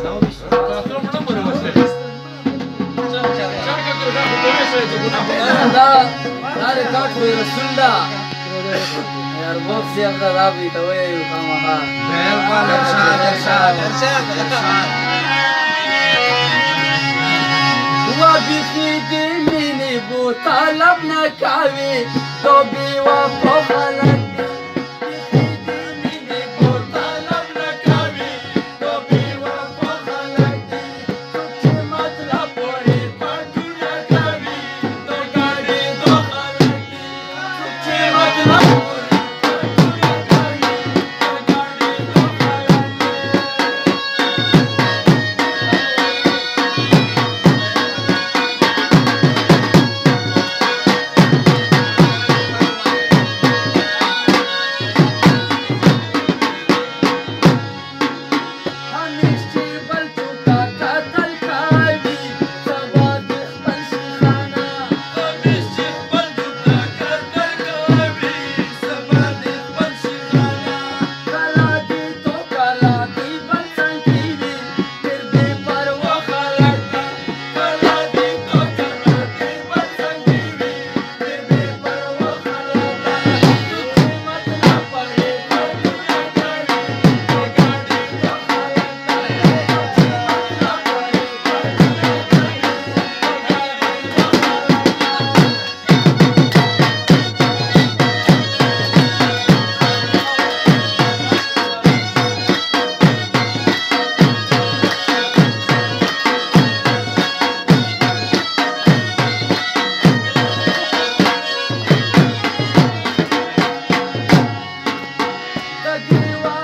دا دا ریکارډ وي رسول دا یار بوب سی خپل رابي ته وایو خامخا خیر پال ارشاد ارشاد ارشاد وا بيخي دي ميني بو طلب نکاوي تو بي وا په you.